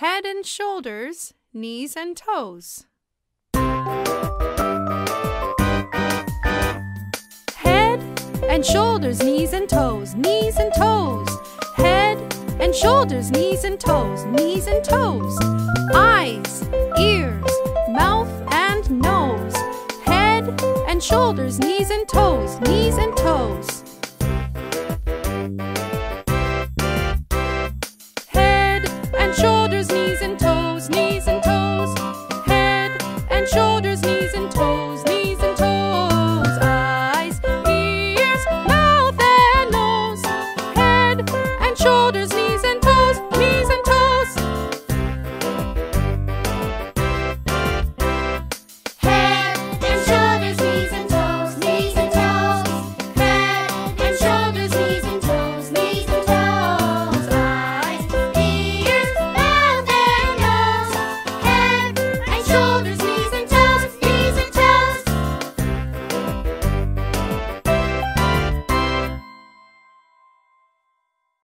head and shoulders, knees and toes. Head and shoulders, knees and toes, knees and toes. Head and shoulders, knees and toes, knees and toes. Eyes, ears, mouth and nose. Head and shoulders, knees and toes, knees and toes.